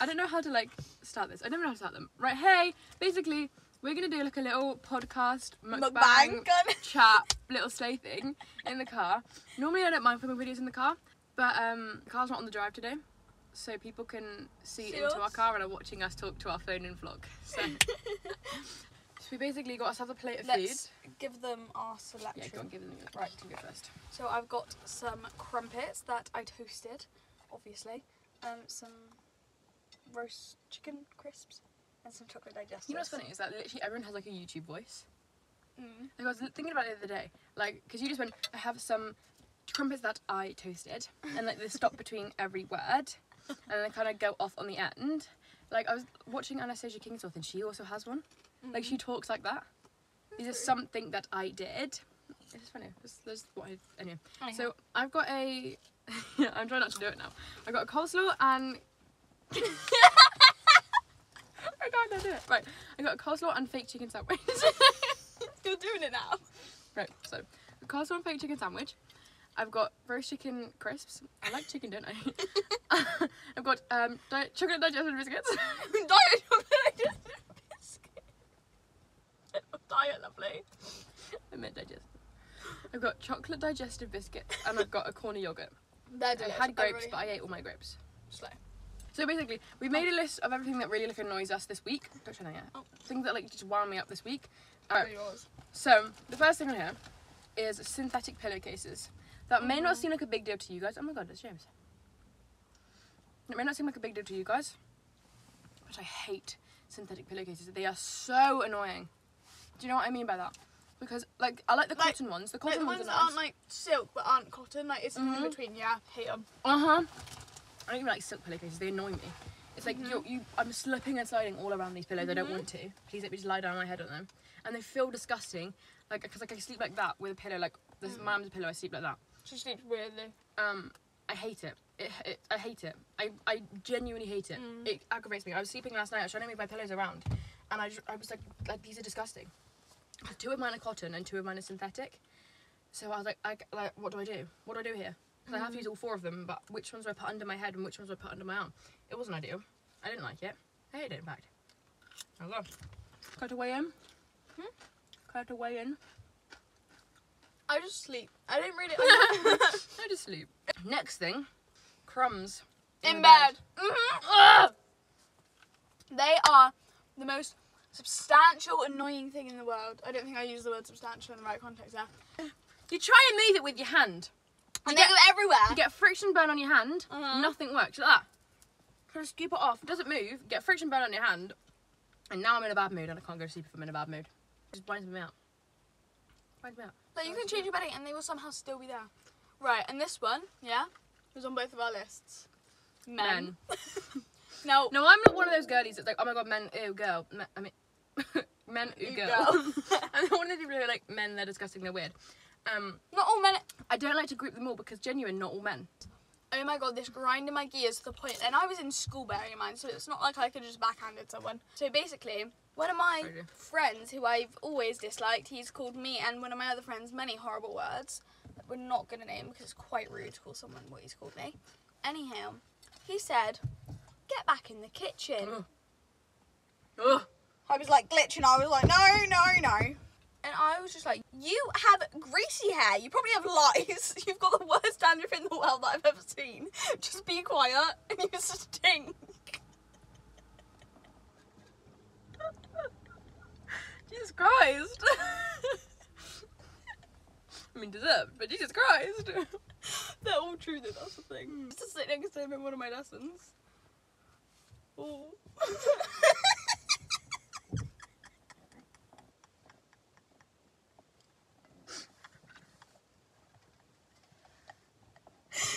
I don't know how to like start this. I never know how to start them. Right, hey, basically, we're gonna do like a little podcast mukbang, Mukbang. chat, little slay thing in the car. Normally, I don't mind filming videos in the car, but um, the car's not on the drive today, so people can see, See into our car and are watching us talk to our phone and vlog. So, so we basically got ourselves a plate of Let's food. give them our selection. Yeah, go on, give them the Right. right to go first. So I've got some crumpets that I toasted, obviously. Um, some roast chicken crisps and some chocolate digestives. You know what's funny is that literally everyone has like a YouTube voice. Mm. Like I was thinking about it the other day, like because you just went, I have some crumpets that I toasted, and like they stop between every word, and they kind of go off on the end. Like I was watching Anastasia Kingsnorth, and she also has one. Like she talks like that. This are something that I did. It's just funny. That's, that's what I anyway. So I've got a. yeah, I'm trying not to do it now. I've got a coleslaw and. I can't do it. Right, I got a coleslaw and fake chicken sandwich. You're doing it now. Right, so a coleslaw and fake chicken sandwich. I've got roast chicken crisps. I like chicken, don't I? I've got um, di- chocolate digestive biscuits. Diet chocolate digestive biscuit. Diet, lovely. I meant digestive. I've got chocolate digestive biscuits and I've got a corner yogurt. They're I had grapes, really- but I ate all my grapes. Slay. So basically, we made a list of everything that really like annoys us this week. Don't show that yet. Oh. Things that like just wound me up this week. Alright, so the first thing on here is synthetic pillowcases. That may not seem like a big deal to you guys. Oh my god, that's James. It may not seem like a big deal to you guys, but I hate synthetic pillowcases. They are so annoying. Do you know what I mean by that? Because like I like the Like- cotton ones. The Like cotton the ones, ones are nice. aren't like silk but aren't cotton, like it's in Mhm. between. Yeah, hate them. Uh huh. I don't even like silk pillowcases. They annoy me. It's like Mhm. you're, you, I'm slipping and sliding all around these pillows. I don't Mhm. want to. Please let me just lie down my head on them. And they feel disgusting. Like because like I sleep like that with a pillow. Like this is Mm. mum's pillow. I sleep like that. She sleeps weirdly. Um, I hate it. It, it. I hate it. I, I genuinely hate it. Mm. It aggravates me. I was sleeping last night. I was trying to move my pillows around, and I, just, I was like, like these are disgusting. Two of mine are cotton and two of mine are synthetic. So I was like, I, like, what do I do? What do I do here? 'Cause I have to Mm. use all four of them, but which ones do I put under my head and which ones do I put under my arm? It wasn't ideal. I didn't like it. I hated it, in fact. I love. Cut away in. Hmm? Cut away in. I just sleep. I don't really. I just sleep. Next thing, crumbs in the bed. Mhm. They are the most substantial, annoying thing in the world. I don't think I use the word substantial in the right context there. You try and move it with your hand. You And get, they go everywhere. you get friction burn on your hand. Uh-huh. Nothing works. Like that. Try to scoop it off. It doesn't move. Get friction burn on your hand. And now I'm in a bad mood and I can't go to sleep if I'm in a bad mood. It just binds me out. Binds me out. Like you can change your bedding and they will somehow still be there. Right, and this one, yeah, was on both of our lists. Men. Now, No, I'm not one of those girlies that's like, oh my god, men, ew, girl. Men, I mean, men, ew, girl. I'm not one of those people who are like, men, they're disgusting, they're weird. Um, not all men. I don't like to group them all because genuine, not all men. Oh my god, this grinded my gears to the point. And I was in school, bearing in mind, so it's not like I could just backhanded someone. So basically, one of my Okay. friends who I've always disliked, he's called me and one of my other friends many horrible words that we're not going to name because it's quite rude to call someone what he's called me. Anyhow, he said, get back in the kitchen. Ugh. Ugh. I was like glitching. I was like, no, no, no. And I was just like, you have greasy hair. You probably have lice. You've got the worst dandruff in the world that I've ever seen. Just be quiet and you stink. Jesus Christ. I mean, deserved, but Jesus Christ. They're all true though, that's the thing. Hmm. I used to sit next to him in one of my lessons. Oh.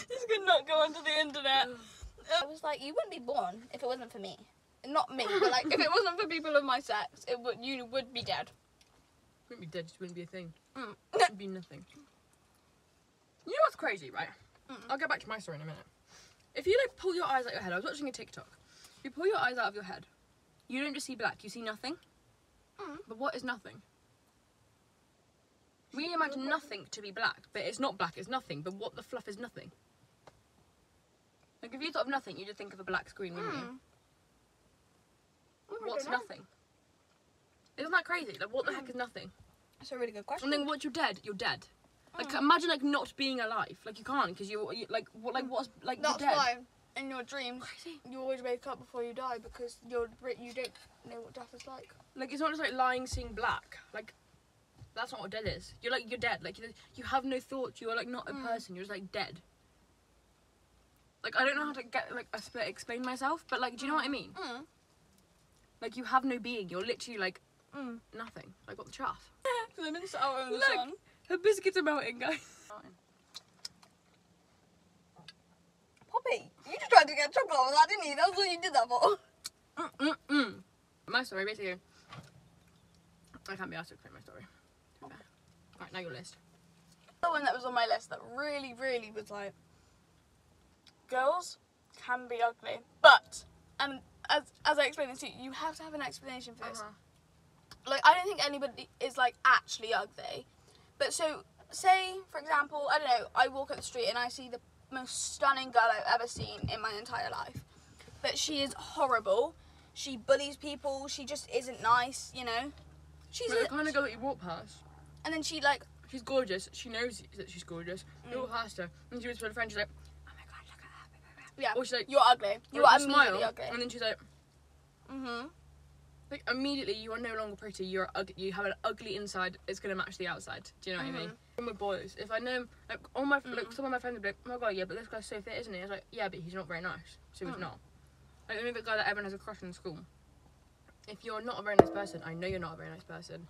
this could not go onto the internet. I was like, you wouldn't be born if it wasn't for me. Not me, but like if it wasn't for people of my sex, it would you would be dead. Wouldn't be dead, just wouldn't be a thing. Mm. It'd be nothing. You know what's crazy, right? Mm. I'll get back to my story in a minute. If you like pull your eyes out your head, I was watching a TikTok. If you pull your eyes out of your head, you don't just see black, you see nothing. Mm. But what is nothing? We imagine nothing to be black, but it's not black, it's nothing. But what the fluff is nothing? Like if you thought of nothing, you just think of a black screen, wouldn't you? Mm. what's nothing? Isn't that crazy? Like, what the heck is nothing? That's a really good question. And then once you're dead, you're dead. Like, Mm. imagine like not being alive. Like you can't because you, you like what like what's like That's you're dead. why in your dreams Crazy. you always wake up before you die because you're you don't know what death is like. Like it's not just like lying, seeing black. Like that's not what dead is. You're like you're dead. Like you, you have no thoughts. You are like not a Mm. person. You're just like dead. Like I don't know how to get like I sp- explain myself, but like do you know what I mean? Mm. Like you have no being. You're literally like Mm. nothing. Like what the chaff? I'm in the shower in the Look. sun. Her biscuits are melting, guys. Poppy, you just tried to get chocolate with that, didn't you? That's what you did that for. Mm-mm. My story basically. I can't be asked to explain my story. to be now your list. The one that was on my list that really, really was like, girls can be ugly, but and as as I explained this to you, you have to have an explanation for this. Uh-huh. like I don't think anybody is like actually ugly. But so say for example, I don't know, I walk up the street and I see the most stunning girl I've ever seen in my entire life. But she is horrible. She bullies people, she just isn't nice, you know. She's But the kind of girl that you walk past. and then she like She's gorgeous. She knows that she's gorgeous. You Mm. walk past her, and she was with a friend. She's like, "Oh my god, look at that!" blah, blah, blah." Yeah, Or she's like, you're ugly. You are immediately ugly. and then she's like, Mm Mhm. like immediately you are no longer pretty. You're ugly. You have an ugly inside. It's gonna match the outside. Do you know what I mean? And with boys, if I know, like all my like Mm. some of my friends would be like, "Oh my god, yeah, but this guy's so fit, isn't he?" I was like, "Yeah, but he's not very nice." So he's Mm. not. Like the only guy that everyone has a crush on in school. If you're not a very nice person, I know you're not a very nice person.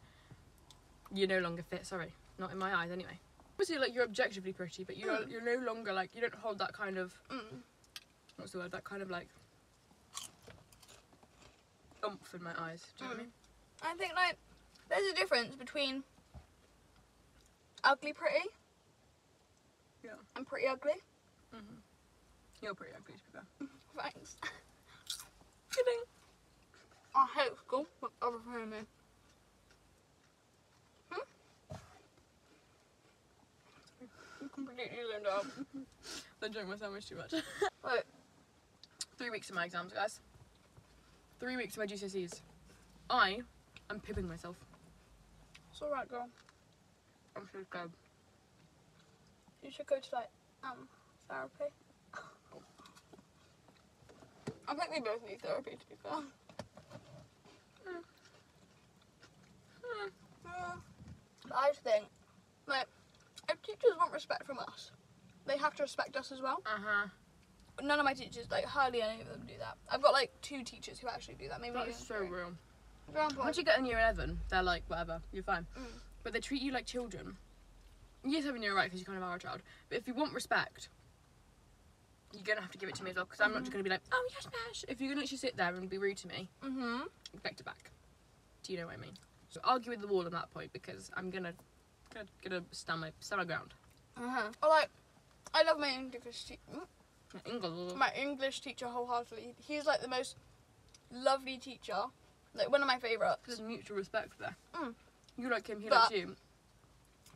You're no longer fit. Sorry, not in my eyes anyway. Obviously, like you're objectively pretty, but you're Mm. you're no longer like you don't hold that kind of Mm. What's the word? That kind of like oomph in my eyes. Do you know what I Mm. mean? I think like there's a difference between ugly pretty Yeah. and pretty ugly. Mm-hmm. You're pretty ugly to be fair. Thanks. Kidding. I hate school with me. Hmm? Completely zoned out. I enjoying my sandwich too much. Wait, Three weeks to my exams, guys. Three weeks to my GCSEs. I am pipping myself. it's alright, girl. I'm so scared. You should go to like um therapy. I think we both need therapy to be fair. Yeah. But I think, like, if teachers want respect from us, they have to respect us as well. Uh huh. None of my teachers, like, hardly any of them do that. I've got like two teachers who actually do that. Maybe That is so three. real. Example, Once you get in year 11, they're like, whatever, you're fine. Mm. But they treat you like children. Yes, I mean, you're right because you kind of are a child. But if you want respect, you're going to have to give it to me as well because I'm not just going to be like, oh, yes, Nash. If you're going to literally sit there and be rude to me, mm-hmm. expect it back. Do you know what I mean? So argue with the wall on that point because I'm gonna gonna, gonna stand my stand my ground. Uh-huh. Or like, I love my English teacher. English. My English teacher wholeheartedly. He's like the most lovely teacher. Like one of my favourites. There's mutual respect there. Mm. You like him, he But- likes you.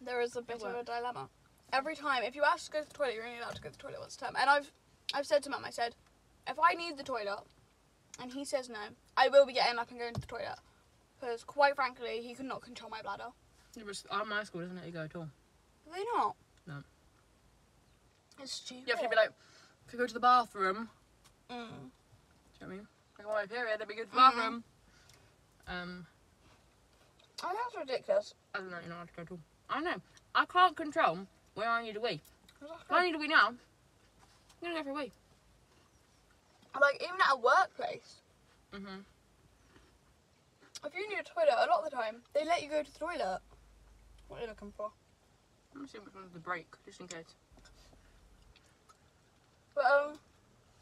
There is a bit of a dilemma. Every time, if you ask to go to the toilet, you're only allowed to go to the toilet once a time. And I've, I've said to Mum, I said, if I need the toilet, and he says no, I will be getting up and going to the toilet. Because quite frankly, he could not control my bladder. It was, at my school doesn't let you go at all. Do they not? No. It's stupid. You have to be like, could go to the bathroom. mm. Do you know what I mean? Like, on my period, let me go to the Mhm. bathroom. Um, Oh, that's ridiculous. I don't know, you're not allowed to go at all. I know. I can't control where I need to wee. I need to wee now, I'm gonna go for a wee. Like even at a workplace, Mm-hmm. if you need a toilet, a lot of the time, they let you go to the toilet. What are you looking for? I'm see which one's the break, just in case. But, um,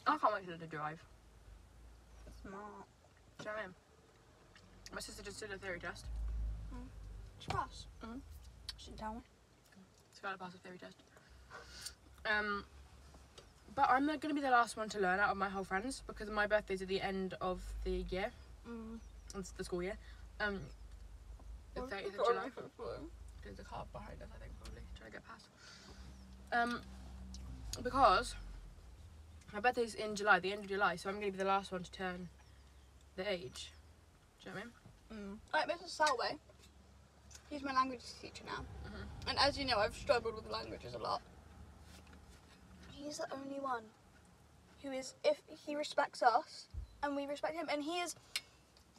I can't wait for the drive. smart. Do you know what I mean? My sister just did a theory test. Pass. Mhm. She didn't tell me. So I passed a theory test. Um, but I'm not going to be the last one to learn out of my whole friends because my birthday's at the end of the year, Mm. it's the school year. Um, the 30th of July. There's a car behind us, I think, probably trying to get past. Um, because my birthday's in July, the end of July, so I'm going to be the last one to turn the age. Do you know what I mean? Mm. Like Mr. Salway, he's my language teacher now. Mhm. And as you know, I've struggled with languages a lot. He's the only one who is, if he respects us and we respect him, and he is,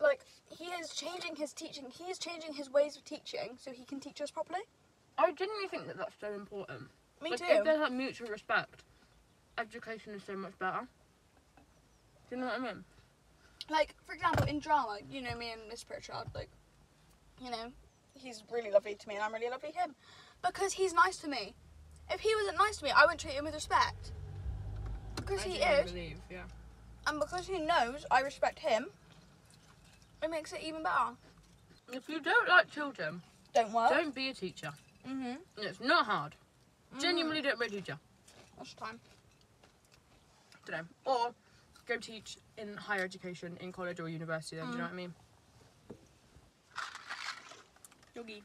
like, he is changing his teaching, he is changing his ways of teaching so he can teach us properly. I genuinely think that that's so important. Me like, too. If there's like mutual respect, education is so much better. Do you know what I mean? Like, for example, in drama, you know me and Miss Pritchard, like, you know, he's really lovely to me and I'm really lovely to him. Because he's nice to me. If he wasn't nice to me, I wouldn't treat him with respect. Because I he is, Believe, yeah. and because he knows I respect him, it makes it even better. If you don't like children, Don't work. don't be a teacher. Mm-hmm. It's not hard. Genuinely don't be a teacher. That's time. Don't know. Or go teach in higher education in college or university then, do you know what I mean? Yogi.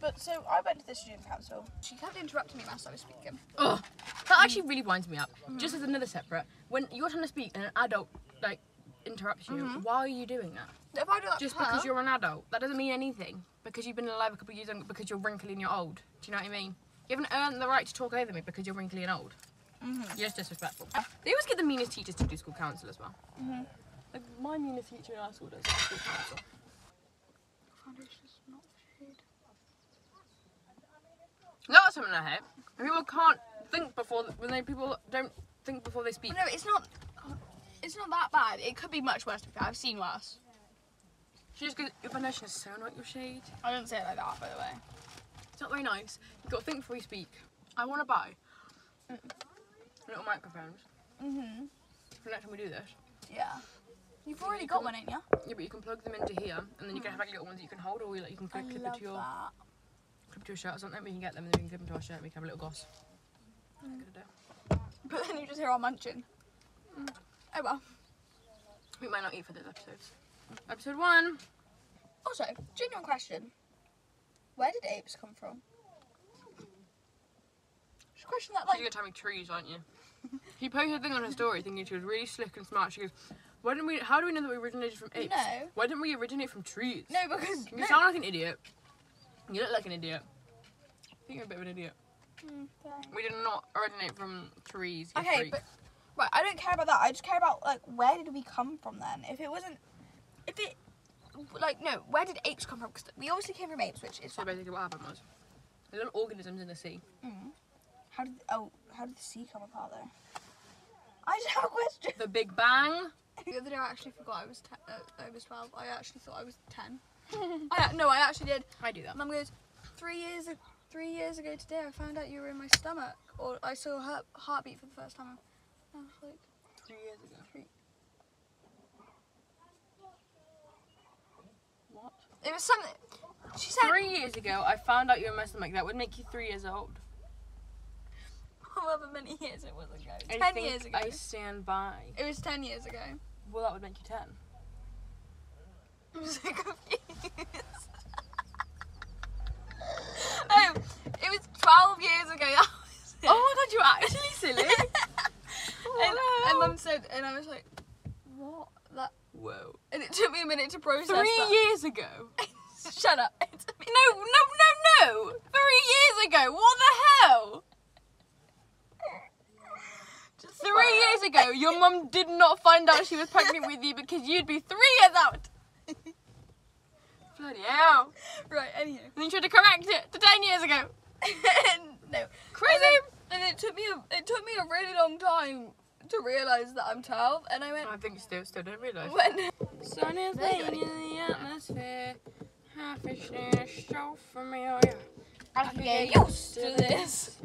But so I went to the student council. She kept interrupting me whilst I was speaking. Oh, that actually really winds me up. Just as another separate, when you're trying to speak and an adult like interrupts you, Mhm. why are you doing that? If I do that Just to her, because you're an adult, that doesn't mean anything. Because you've been alive a couple of years because you're wrinkly and you're old. Do you know what I mean? You haven't earned the right to talk over me because you're wrinkly and old. Mhm. You're just disrespectful. They always get the meanest teachers to do school council as well. Mhm. Like my meanest teacher in our school does school council. Foundation's not shade. That's something I hate. People can't think before when they people don't think before they speak. Well, no, it's not. It's not that bad. It could be much worse. to. I've seen worse. She just goes, your foundation is so not your shade. I didn't say it like that, by the way. It's not very nice. You've got to think before you speak. I want to buy little microphones Mhm. for next time we do this. Yeah. You've already got one, ain't you? Yeah, but you can plug them into here, and then you can hmm. have like little ones that you can hold, or you, like, you can clip, clip it to your that. clip to your shirt or something. We can get them, and then we can clip them to our shirt, and we can have a little goss. Hmm. Idea. But then you just hear our munching. Hmm. Oh well. We might not eat for those episodes. Episode one. Also, genuine question. Where did apes come from? Just a question that like You're gonna tell me trees, aren't you? he posted a thing on her story thinking she was really slick and smart. She goes, "Why didn't we? How do we know that we originated from apes? No. Why didn't we originate from trees? no because You no. sound like an idiot. You look like an idiot. I think you're a bit of an idiot. Mm. We did not originate from trees. Okay, freak. but right, I don't care about that. I just care about like where did we come from then? If it wasn't, if it like no, where did apes come from? Because we obviously came from apes, which is so fine. basically, what happened was little organisms in the sea. Mm. How did oh how did the sea come apart though? I just have a question. The Big Bang. The other day I actually forgot I was uh, I was twelve. I actually thought I was ten. I no, I actually did. I do that. Mum goes, three years three years ago today, I found out you were in my stomach, or I saw her heartbeat for the first time. I was like, Three years ago. three. What? It was something. She said Three years ago, I found out you were in my stomach. That would make you three years old. However many years it was ago. I ten think years ago. I stand by. It was ten years ago. Well, that would make you ten. I'm so confused. oh, it was twelve years ago. That was it. Oh my god, you're actually silly. and, and mum said, and I was like, what? That. Whoa. And it took me a minute to process Three that. years ago. Shut up. It took me- No, no, no, no! Three years ago. What the hell? Just Three quiet. years ago, your mum did not find out she was pregnant with you because you'd be three years out. Bloody hell. Right. Anywho. And then you tried to correct it to ten years ago. no. Crazy. And, then, and it took me a it took me a really long time to realise that I'm 12, and I went I think still, still don't realise. when Sun is laying in the atmosphere. Half a show for me, oh yeah. I can get used to this.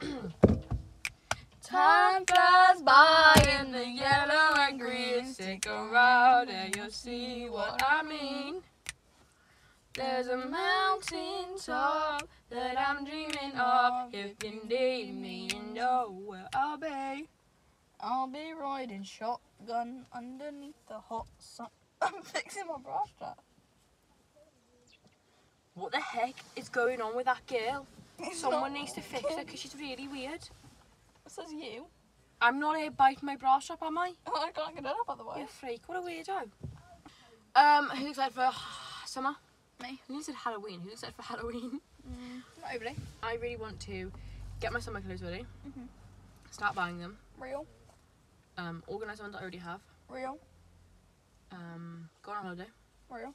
Time flies by in the yellow and green. Stick around and you'll see what I mean. There's a mountain top that I'm dreaming of. If you need me, you know where I'll be. I'll be riding shotgun underneath the hot sun. I'm fixing my bra strap. What the heck is going on with that girl? It's Someone needs to fix her because she's really weird. Says you. I'm not a biting my bra strap, am I? Oh, I can't get it up You otherwise. freak, what a weirdo. Um, who's excited for summer? Me. Who said Halloween? Who's excited for Halloween? Not overly. I really want to get my summer clothes ready. Mhm. Start buying them. Real. Um, organise the ones I already have. Real. Um, go on a holiday. Real.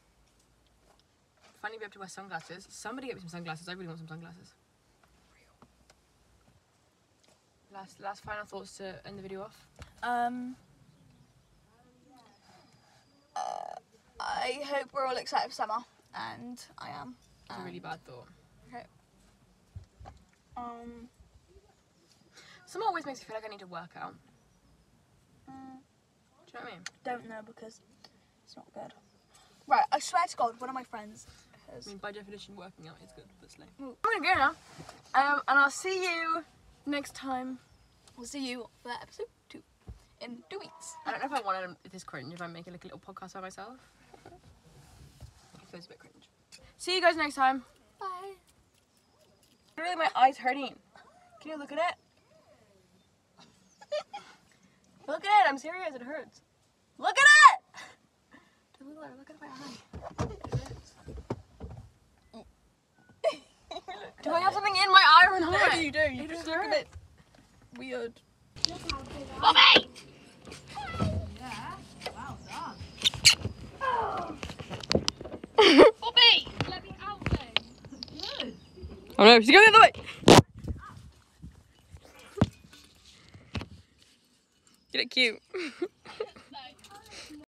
Finally be able to wear sunglasses. Somebody get me some sunglasses. I really want some sunglasses. Last, last final thoughts to end the video off. Um. Uh, I hope we're all excited for summer, and I am. It's a really bad thought. Okay. Um. Summer always makes me feel like I need to work out. mm, Do you know what I mean? Don't know because it's not good. Right, I swear to God, one of my friends I mean, by definition, working out is good, but slay. Ooh. I'm gonna go now. Um, and I'll see you next time. We'll see you for episode two in two weeks. I don't know if I want to, this cringe, if I make like a little podcast by myself. It feels a bit cringe. See you guys next time. Bye. Literally, my eye's hurting. Can you look at it? look at it. I'm serious. It hurts. Look at it. Don't look at it. Look at my eye. It hurts. Do I have something in my eye or not? No, you do. You It just look a hurts. bit weird. Bobby! Bobby! Let me out then. Oh no, she's going the other way. Get it cute.